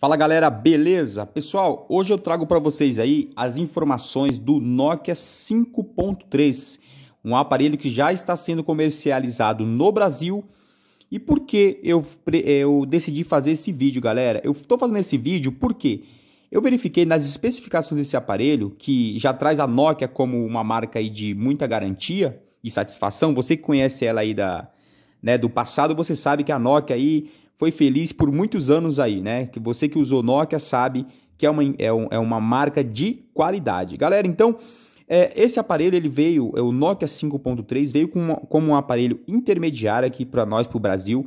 Fala galera, beleza? Pessoal, hoje eu trago para vocês aí as informações do Nokia 5.3, um aparelho que já está sendo comercializado no Brasil. E por que eu, eu decidi fazer esse vídeo, galera? Eu estou fazendo esse vídeo porque eu verifiquei nas especificações desse aparelho, que já traz a Nokia como uma marca aí de muita garantia e satisfação. Você que conhece ela aí da, né, do passado, você sabe que a Nokia aí foi feliz por muitos anos aí, né? Que você que usou Nokia sabe que é uma, é, um, é uma marca de qualidade. Galera, então, é, esse aparelho ele veio, é o Nokia 5.3, veio com uma, como um aparelho intermediário aqui para nós, para o Brasil.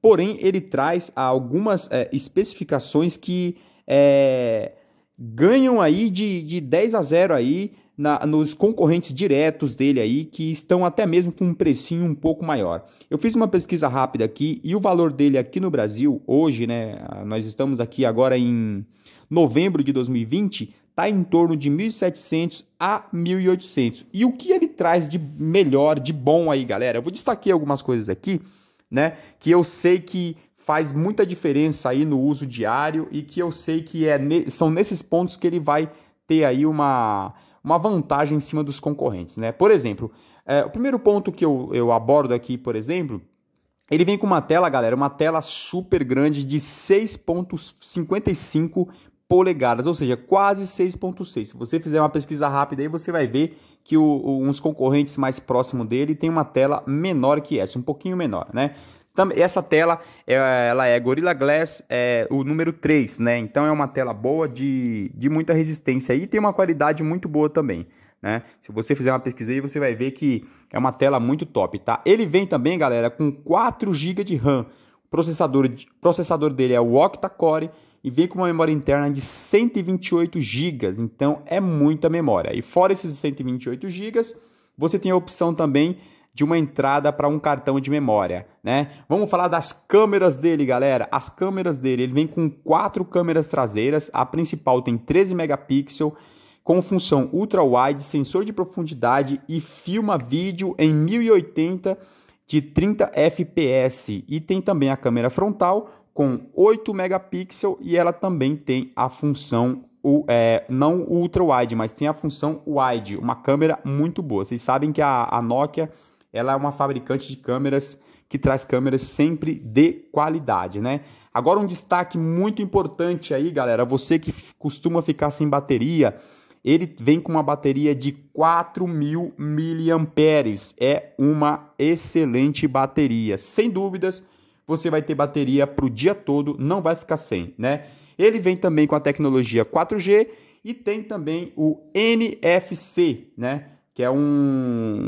Porém, ele traz algumas é, especificações que é, ganham aí de, de 10 a 0 aí na, nos concorrentes diretos dele aí, que estão até mesmo com um precinho um pouco maior. Eu fiz uma pesquisa rápida aqui e o valor dele aqui no Brasil, hoje, né, nós estamos aqui agora em novembro de 2020, está em torno de 1.700 a 1.800. E o que ele traz de melhor, de bom aí, galera? Eu vou destacar algumas coisas aqui, né, que eu sei que faz muita diferença aí no uso diário e que eu sei que é são nesses pontos que ele vai ter aí uma uma vantagem em cima dos concorrentes. Né? Por exemplo, é, o primeiro ponto que eu, eu abordo aqui, por exemplo, ele vem com uma tela, galera, uma tela super grande de 6.55 polegadas, ou seja, quase 6.6. Se você fizer uma pesquisa rápida aí, você vai ver que o, o, uns concorrentes mais próximos dele tem uma tela menor que essa, um pouquinho menor, né? Essa tela é, ela é Gorilla Glass é, o número 3, né? Então é uma tela boa de, de muita resistência e tem uma qualidade muito boa também. Né? Se você fizer uma pesquisa aí, você vai ver que é uma tela muito top, tá? Ele vem também, galera, com 4 GB de RAM. O processador, processador dele é o octa-core e vem com uma memória interna de 128 GB, então é muita memória. E fora esses 128 GB, você tem a opção também de uma entrada para um cartão de memória, né? Vamos falar das câmeras dele, galera. As câmeras dele, ele vem com quatro câmeras traseiras. A principal tem 13 megapixels com função ultra wide, sensor de profundidade e filma vídeo em 1080 de 30 fps. E tem também a câmera frontal com 8 megapixels e ela também tem a função o, é, não ultra wide, mas tem a função wide, uma câmera muito boa. Vocês sabem que a, a Nokia ela é uma fabricante de câmeras que traz câmeras sempre de qualidade, né? Agora um destaque muito importante aí, galera, você que costuma ficar sem bateria, ele vem com uma bateria de 4.000 miliamperes. É uma excelente bateria. Sem dúvidas, você vai ter bateria para o dia todo, não vai ficar sem, né? Ele vem também com a tecnologia 4G e tem também o NFC, né? Que é um